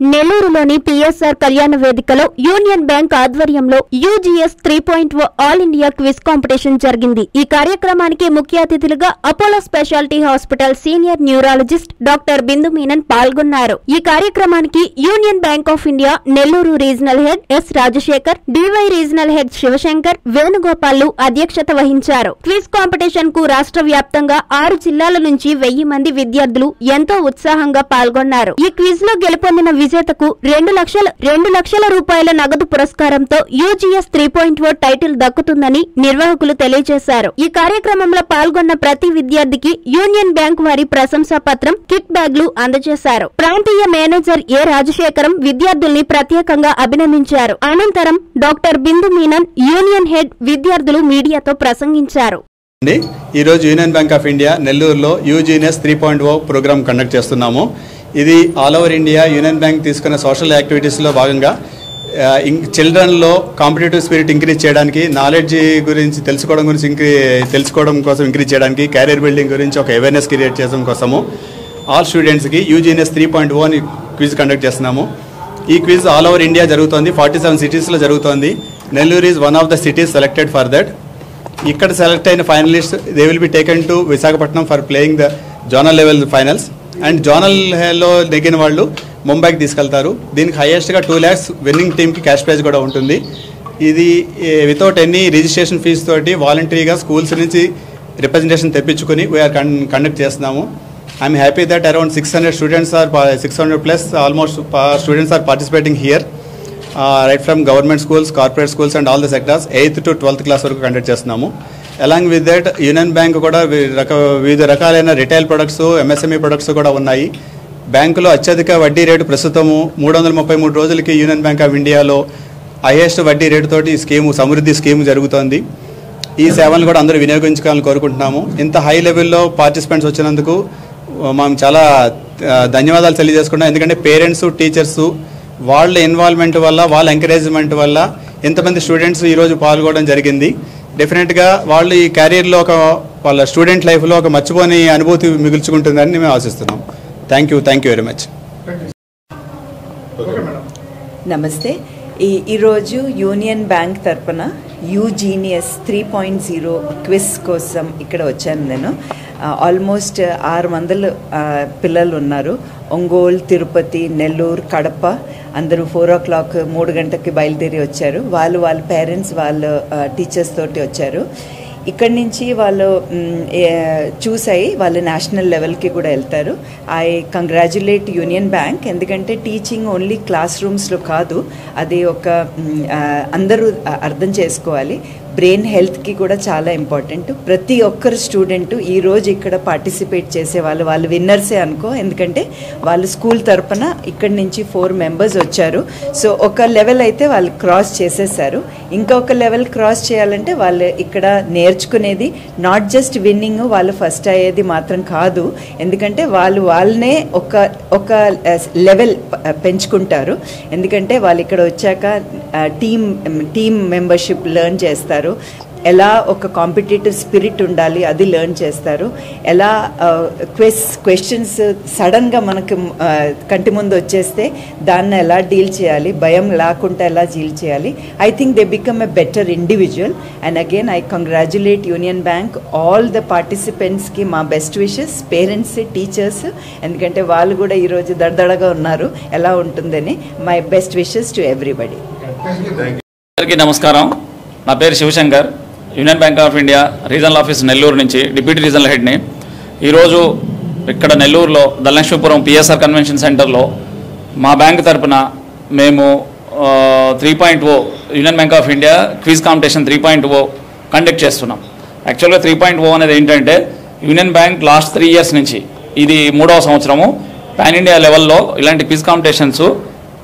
నెల్లూరులోని పిఎస్ఆర్ కళ్యాణ వేదికలో యూనియన్ బ్యాంక్ ఆధ్వర్యంలో UGS three point all India quiz competition జరిగింది. ఈ కార్యక్రమానికి ముఖ్య అతిథులుగా Apollo speciality hospital senior neurologist doctor Bindu Menon పాల్గొన్నారు. ఈ కార్యక్రమానికి union bank of India Nellore regional head S Rajasekhar DY regional head Shivashankar Venugopal అధ్యక్షత వహించారు. క్విజ్ కాంపిటీషన్కు రాష్ట్ర వ్యాప్తంగా ఆరు జిల్లాల నుంచి వెయ్యి మంది విద్యార్థులు ఎంతో ఉత్సాహంగా పాల్గొన్నారు. ఈ క్విజ్లో గెలుపొందిన విజేతకు రెండు లక్షల రెండు లక్షల రూపాయల నగదు పురస్కారంతో UGS three point O title దక్కుతుందని నిర్వాహకులు తెలియజేశారు. ఈ కార్యక్రమంలో పాల్గొన్న ప్రతి విద్యార్థికి యూనియన్ బ్యాంక్ వారి ప్రశంసా పత్రం కిట్ బ్యాగ్లు అందజేశారు. ప్రాంతీయ మేనేజర్ ఏ రాజశేఖరం విద్యార్థుల్ని ప్రత్యేకంగా అభినందించారు. అనంతరం doctor Bindu Menon union head విద్యార్థులు మీడియాతో ప్రసంగించారు. ఈ ఈరోజు యూనియన్ బ్యాంక్ ఆఫ్ ఇండియా నెల్లూరులో UGS three point O program conduct చేస్తున్నాము. ఇది all over India union bank తీసుకున్న సోషల్ యాక్టివిటీస్లో భాగంగా చిల్డ్రన్లో కాంపిటేటివ్ స్పిరిట్ ఇంక్రీజ్ చేయడానికి నాలెడ్జ్ గురించి తెలుసుకోవడం గురించి ఇంక్రీ తెలుసుకోవడం కోసం ఇంక్రీజ్ చేయడానికి క్యారియర్ బిల్డింగ్ గురించి ఒక అవేర్నెస్ క్రియేట్ చేయడం కోసము ఆల్ స్టూడెంట్స్కి UGNS three point one quiz conduct చేస్తున్నాము. ఈ క్విజ్ ఆల్ ఓవర్ ఇండియా జరుగుతోంది ఫార్టీ సెవెన్ సిటీస్లో జరుగుతోంది. Nellore is one of the cities selected for that ఇక్కడ సెలెక్ట్ అయిన finalist they will be taken to Visakhapatnam for playing the zonal level finals and జోనల్లో నెగ్గిన వాళ్ళు ముంబైకి తీసుకెళ్తారు. దీనికి హైయెస్ట్గా టూ ల్యాక్స్ విన్నింగ్ టీమ్కి క్యాష్ ప్రైజ్ కూడా ఉంటుంది. ఇది వితౌట్ ఎనీ రిజిస్ట్రేషన్ ఫీజు తోటి వాలంటరీగా స్కూల్స్ నుంచి రిప్రజెంటేషన్ తెప్పించుకుని వీఆర్ కండక్ట్ చేస్తున్నాము. I'm happy that around six hundred students are six hundred plus almost students are participating here right from government schools corporate schools and all the sectors eighth to twelfth class వరకు conduct చేస్తున్నాము. Along with that union bank కూడా రక వివిధ రకాలైన retail products MSME products కూడా ఉన్నాయి. బ్యాంకులో అత్యధిక వడ్డీ రేటు ప్రస్తుతము మూడు వందల ముప్పై మూడు రోజులకి యూనియన్ బ్యాంక్ ఆఫ్ ఇండియాలో హైయెస్ట్ వడ్డీ రేటుతోటి ఈ స్కీము సమృద్ధి స్కీమ్ జరుగుతోంది. ఈ సేవలను కూడా అందరూ వినియోగించుకోవాలని కోరుకుంటున్నాము. ఇంత హై లెవెల్లో పార్టిసిపెంట్స్ వచ్చినందుకు మనం చాలా ధన్యవాదాలు తెలియజేసుకున్నాం ఎందుకంటే పేరెంట్స్ టీచర్స్ వాళ్ళ ఇన్వాల్వ్మెంట్ వల్ల వాళ్ళ ఎంకరేజ్మెంట్ వల్ల ఎంతమంది స్టూడెంట్స్ ఈరోజు పాల్గొనడం జరిగింది. డెఫినెట్గా వాళ్ళు ఈ కెరీర్లో ఒక వాళ్ళ స్టూడెంట్ లైఫ్లో ఒక మర్చిపోని అనుభూతి మిగుల్చుకుంటుందని మేము ఆశిస్తున్నాం. Thank you thank you very much నమస్తే. ఈ ఈరోజు యూనియన్ బ్యాంక్ తరపున U Genius three point zero quiz కోసం ఇక్కడ వచ్చాను నేను. ఆల్మోస్ట్ ఆరు వందలు పిల్లలు ఉన్నారు. ఒంగోలు తిరుపతి నెల్లూరు కడప అందరూ ఫోర్ ఓ క్లాక్ మూడు గంటలకి బయలుదేరి వచ్చారు. వాళ్ళు వాళ్ళ పేరెంట్స్ వాళ్ళ టీచర్స్ తోటి వచ్చారు. ఇక్కడి నుంచి వాళ్ళు చూసాయి వాళ్ళు నేషనల్ లెవెల్కి కూడా వెళ్తారు. I congratulate union bank. ఎందుకంటే టీచింగ్ ఓన్లీ క్లాస్ రూమ్స్లో కాదు. అది ఒక అందరూ అర్థం చేసుకోవాలి. బ్రెయిన్ హెల్త్కి కూడా చాలా ఇంపార్టెంట్. ప్రతి ఒక్కరు స్టూడెంట్ ఈరోజు ఇక్కడ పార్టిసిపేట్ చేసే వాళ్ళు వాళ్ళు విన్నర్సే అనుకో ఎందుకంటే వాళ్ళు స్కూల్ తరపున ఇక్కడి నుంచి ఫోర్ మెంబర్స్ వచ్చారు. సో ఒక లెవెల్ అయితే వాళ్ళు క్రాస్ చేసేసారు. ఇంకొక లెవెల్ క్రాస్ చేయాలంటే వాళ్ళు ఇక్కడ నేర్చుకునేది నాట్ జస్ట్ విన్నింగ్ వాళ్ళు ఫస్ట్ అయ్యేది మాత్రం కాదు. ఎందుకంటే వాళ్ళు వాళ్ళనే ఒక ఒక లెవెల్ పెంచుకుంటారు. ఎందుకంటే వాళ్ళు ఇక్కడ వచ్చాక టీమ్ టీమ్ మెంబర్షిప్ లెర్న్ చేస్తారు. ఎలా ఒక కాంపిటేటివ్ స్పిరిట్ ఉండాలి అది లెర్న్ చేస్తారు. ఎలా క్వెస్ క్వశ్చన్స్ సడన్గా మనకు కంటి ముందు వచ్చేస్తే దాన్ని ఎలా డీల్ చేయాలి భయం లేకుండా ఎలా డీల్ చేయాలి. I think they become a better individual and again I congratulate union bank all the పార్టిసిపెంట్స్కి మా బెస్ట్ విషెస్ పేరెంట్స్ టీచర్స్ ఎందుకంటే వాళ్ళు కూడా ఈరోజు దడదడగా ఉన్నారు ఎలా ఉంటుందని. My best wishes to everybody అందరికీ నమస్కారం. నా పేరు Shivashankar union bank of India regional office Nellore నుంచి డిప్యూటీ రీజనల్ హెడ్ని ఈరోజు ఇక్కడ నెల్లూరులో ధనలక్ష్మీపురం పిఎస్ఆర్ కన్వెన్షన్ సెంటర్లో మా బ్యాంక్ తరపున మేము three point O union bank of India quiz competition three point O conduct చేస్తున్నాం. యాక్చువల్గా త్రీ పాయింట్ ఓ అనేది ఏంటంటే union bank last three years నుంచి ఇది మూడవ సంవత్సరము. పాన్ ఇండియా లెవెల్లో ఇలాంటి క్విజ్ కాంపిటీషన్స్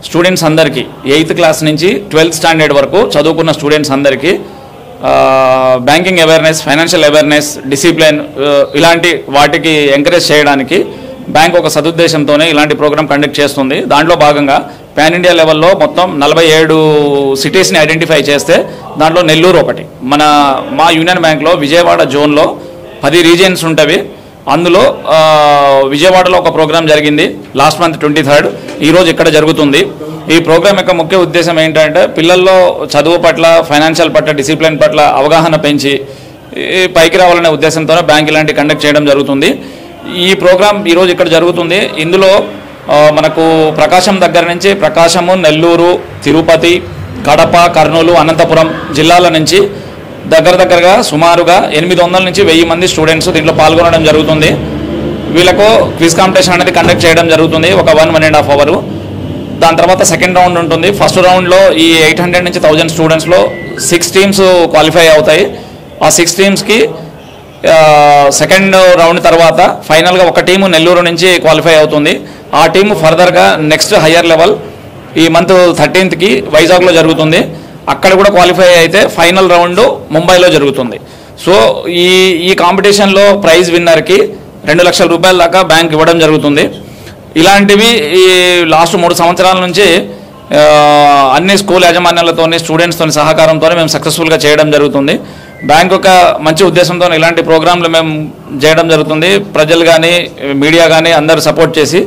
స్టూడెంట్స్ అందరికీ ఎయిత్ క్లాస్ నుంచి ట్వెల్త్ స్టాండర్డ్ వరకు చదువుకున్న స్టూడెంట్స్ అందరికీ banking awareness financial awareness discipline ఇలాంటి వాటికి ఎంకరేజ్ చేయడానికి బ్యాంక్ ఒక సదుద్దేశంతోనే ఇలాంటి ప్రోగ్రామ్ కండక్ట్ చేస్తుంది. దాంట్లో భాగంగా పాన్ ఇండియా లెవెల్లో మొత్తం నలభై ఏడు సిటీస్ని ఐడెంటిఫై చేస్తే దాంట్లో నెల్లూరు ఒకటి. మన మా యూనియన్ బ్యాంక్లో విజయవాడ జోన్లో పది రీజియన్స్ ఉంటవి. అందులో విజయవాడలో ఒక ప్రోగ్రామ్ జరిగింది లాస్ట్ మంత్ ట్వంటీ థర్డ్. ఈరోజు ఇక్కడ జరుగుతుంది. ఈ ప్రోగ్రామ్ యొక్క ముఖ్య ఉద్దేశం ఏంటంటే పిల్లల్లో చదువు పట్ల ఫైనాన్షియల్ పట్ల డిసిప్లిన్ పట్ల అవగాహన పెంచి పైకి రావాలనే ఉద్దేశంతో బ్యాంక్ ఇలాంటి కండక్ట్ చేయడం జరుగుతుంది. ఈ ప్రోగ్రామ్ ఈరోజు ఇక్కడ జరుగుతుంది. ఇందులో మనకు ప్రకాశం దగ్గర నుంచి ప్రకాశము నెల్లూరు తిరుపతి కడప కర్నూలు అనంతపురం జిల్లాల నుంచి దగ్గర దగ్గరగా సుమారుగా ఎనిమిది వందల నుంచి వెయ్యి మంది స్టూడెంట్స్ దీంట్లో పాల్గొనడం జరుగుతుంది. వీళ్ళకు క్విజ్ కాంపిటీషన్ అనేది కండక్ట్ చేయడం జరుగుతుంది. ఒక one one and half hour. దాని తర్వాత సెకండ్ రౌండ్ ఉంటుంది. ఫస్ట్ రౌండ్లో ఈ ఎయిట్ హండ్రెడ్ నుంచి థౌజండ్ స్టూడెంట్స్లో సిక్స్ టీమ్స్ క్వాలిఫై అవుతాయి. ఆ సిక్స్ టీమ్స్కి సెకండ్ రౌండ్ తర్వాత ఫైనల్గా ఒక టీము నెల్లూరు నుంచి క్వాలిఫై అవుతుంది. ఆ టీము ఫర్దర్గా నెక్స్ట్ హయ్యర్ లెవెల్ ఈ మంత్ థర్టీన్త్కి వైజాగ్లో జరుగుతుంది. అక్కడ కూడా క్వాలిఫై అయితే ఫైనల్ రౌండ్ ముంబైలో జరుగుతుంది. సో ఈ ఈ కాంపిటీషన్లో ప్రైజ్ విన్నర్కి రెండు లక్షల రూపాయల దాకా బ్యాంక్ ఇవ్వడం జరుగుతుంది. ఇలాంటివి ఈ లాస్ట్ మూడు సంవత్సరాల నుంచి అన్ని స్కూల్ యాజమాన్యాలతో స్టూడెంట్స్తో సహకారంతో మేము సక్సెస్ఫుల్గా చేయడం జరుగుతుంది. బ్యాంక్ ఒక మంచి ఉద్దేశంతో ఇలాంటి ప్రోగ్రాంలు మేము చేయడం జరుగుతుంది. ప్రజలు కానీ మీడియా కానీ అందరూ సపోర్ట్ చేసి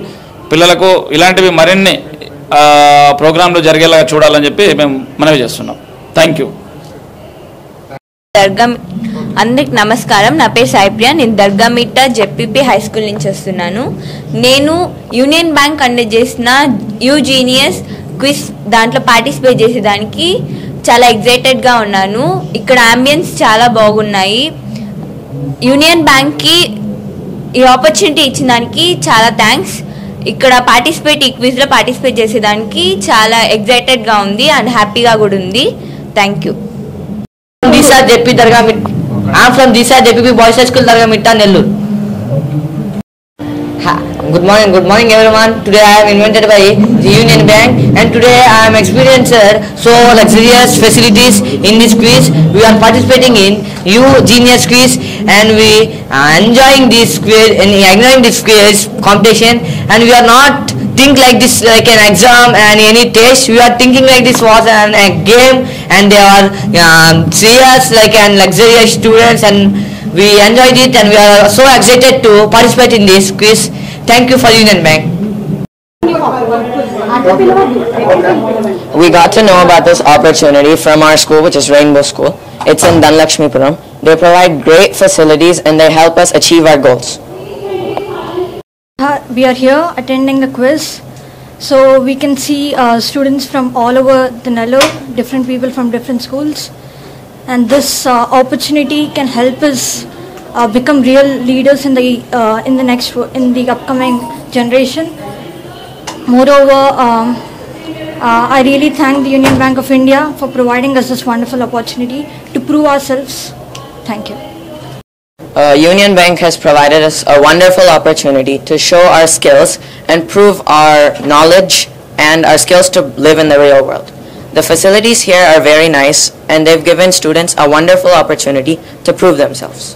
పిల్లలకు ఇలాంటివి మరిన్ని ప్రోగ్రాంలు జరిగేలాగా చూడాలని చెప్పి మేము మనవి చేస్తున్నాం. Thank you. దర్గా అందరికి నమస్కారం. నా పేరు సాయిప్రియ. నేను దర్గామిట్ట జెపిపి హై స్కూల్ నుంచి వస్తున్నాను. నేను యూనియన్ బ్యాంక్ కండక్ట్ చేసిన యూజీనియస్ క్విజ్ దాంట్లో పార్టిసిపేట్ చేసేదానికి చాలా ఎగ్జైటెడ్గా ఉన్నాను. ఇక్కడ అంబియన్స్ చాలా బాగున్నాయి. యూనియన్ బ్యాంక్కి ఈ ఆపర్చునిటీ ఇచ్చిన దానికి చాలా థ్యాంక్స్ ఇక్కడ పార్టిసిపేట్ ఈ క్విజ్లో పార్టిసిపేట్ చేసేదానికి చాలా ఎగ్జైటెడ్గా ఉంది అండ్ హ్యాపీగా కూడా ఉంది. థ్యాంక్ యూ చెప్పి దర్గా Darga Mit. I'm from Disa JPP Boys High School Darga Mitta. Good morning, good morning everyone. Today I am invented by the Union Bank and today I am experienced so luxurious facilities in this quiz. We are participating in U Genius Quiz and we are enjoying this quiz and enjoying this quiz competition and we are not think like this like an exam and any test we are thinking like this was an, a game and they are um, serious like an luxurious students and we enjoyed it and we are so excited to participate in this quiz thank you for union bank We got to know about this opportunity from our school, which is Rainbow School. It's in Dhanlakshmipuram. They provide great facilities and they help us achieve our goals. We are here attending the quiz. So we can see uh, students from all over the Nellore, different people from different schools. And this uh, opportunity can help us uh, become real leaders in the uh, in the next in the upcoming generation. Moreover, um, uh, I really thank the Union Bank of India for providing us this wonderful opportunity to prove ourselves. Thank you. Uh, Union Bank has provided us a wonderful opportunity to show our skills and prove our knowledge and our skills to live in the real world. The facilities here are very nice and they've given students a wonderful opportunity to prove themselves.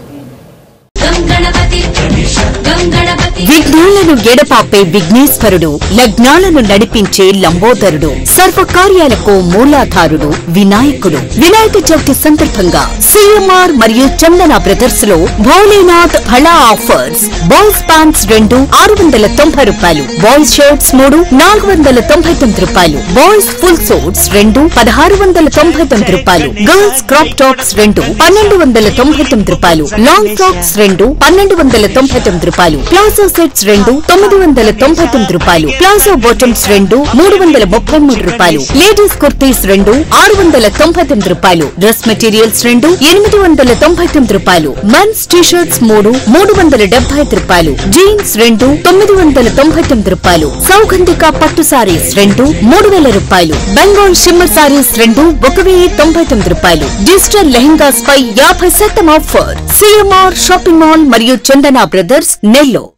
విఘ్నాలను ఎడపాపే విఘ్నేశ్వరుడు లగ్నాలను నడిపించే లంబోదరుడు సర్వకార్యాలకు మూలాధారుడు వినాయకుడు. వినాయక చవితి సందర్భంగా CMR మరియు చందన బ్రదర్స్లో భోలేనాథ్ హళా offers. Boys pants రెండు ఆరు వందల తొంభై రూపాయలు. బాయ్స్ షర్ట్స్ మూడు నాలుగు వందల తొంభై తొమ్మిది రూపాయలు. బాయ్స్ ఫుల్ సోట్స్ రెండు పదహారు వందల తొంభై తొమ్మిది రూపాయలు. గర్ల్స్ క్రాప్ టాప్స్ రెండు పన్నెండు వందల తొంభై తొమ్మిది రూపాయలు. లాంగ్ ఫ్రాక్స్ రెండు పన్నెండు వందల తొంభై తొమ్మిది రూపాయలు. ప్లాజో సెట్స్ రెండు తొమ్మిది వందల తొంభై తొమ్మిది రూపాయలు. ప్లాజో బాటమ్స్ రెండు మూడు వందల ముప్పై మూడు రూపాయలు. లేడీస్ కుర్తీస్ రెండు ఆరు వందల తొంభై తొమ్మిది రూపాయలు. డ్రెస్ మెటీరియల్స్ రెండు ఎనిమిది వందల తొంభై తొమ్మిది రూపాయలు. మెన్స్ టీషర్ట్స్ మూడు మూడు వందల డెబ్బై ఐదు రూపాయలు. జీన్స్ రెండు తొమ్మిది వందల తొంభై తొమ్మిది రూపాయలు. సౌగంధిక పట్టు సారీస్ రెండు మూడు వేల రూపాయలు. బెంగాల్ షిమ్మర్ సారీస్ రెండు ఒక వెయ్యి తొంభై తొమ్మిది రూపాయలు. డిజిటల్ లెహంగాస్ పై యాభై శాతం ఆఫర్. సిఎంఆర్ షాపింగ్ మాల్ మరియు చందన బ్రదర్స్ నెల్లో